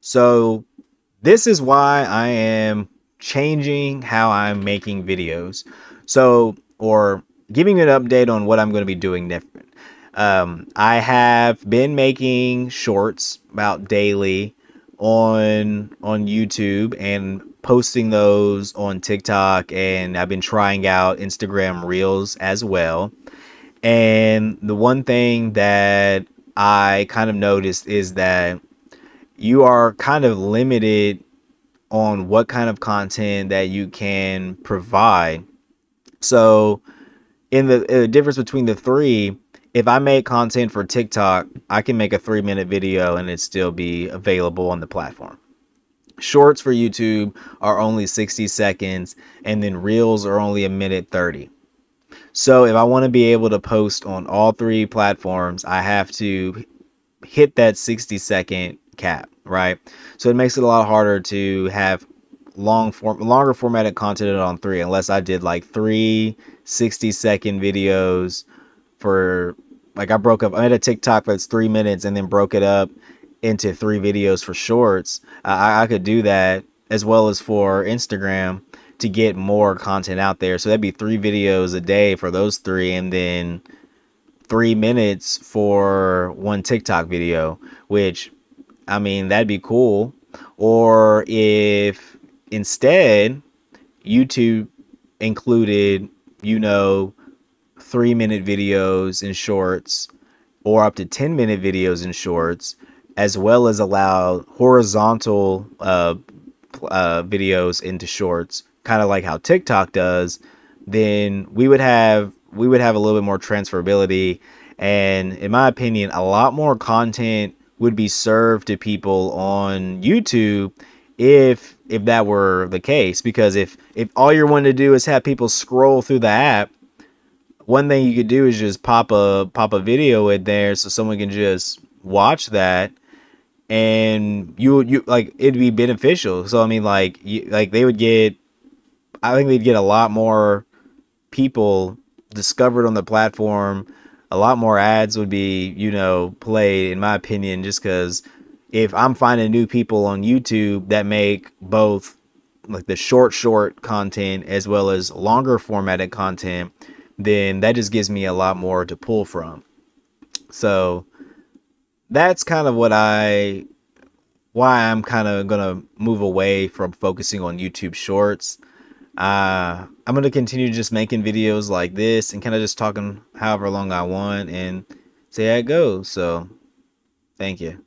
So this is why I am changing how I'm making videos. So, or giving an update on what I'm going to be doing different. Um, I have been making shorts about daily on on YouTube and posting those on TikTok and I've been trying out Instagram Reels as well. And the one thing that I kind of noticed is that you are kind of limited on what kind of content that you can provide. So, in the, the difference between the three, if I make content for TikTok, I can make a three minute video and it still be available on the platform. Shorts for YouTube are only 60 seconds, and then Reels are only a minute 30. So if I want to be able to post on all three platforms, I have to hit that 60 second cap, right? So it makes it a lot harder to have long form longer formatted content on three unless I did like three 60 second videos for like I broke up I made a TikTok that's three minutes and then broke it up into three videos for shorts. I, I could do that as well as for Instagram to get more content out there. So that'd be three videos a day for those three and then three minutes for one TikTok video, which I mean that'd be cool. Or if instead YouTube included, you know, three minute videos and shorts or up to 10 minute videos and shorts, as well as allow horizontal uh, uh, videos into shorts, kind of like how TikTok does, then we would have we would have a little bit more transferability and in my opinion a lot more content would be served to people on YouTube if if that were the case. Because if if all you're wanting to do is have people scroll through the app one thing you could do is just pop a pop a video in there so someone can just watch that. And you you like it'd be beneficial. So i mean like you, like they would get i think they'd get a lot more people discovered on the platform a lot more ads would be you know played in my opinion just because if i'm finding new people on youtube that make both like the short short content as well as longer formatted content then that just gives me a lot more to pull from. So that's kind of what I why I'm kind of gonna move away from focusing on YouTube Shorts. Uh, I'm gonna continue just making videos like this and kind of just talking however long I want and see how it goes. So, thank you.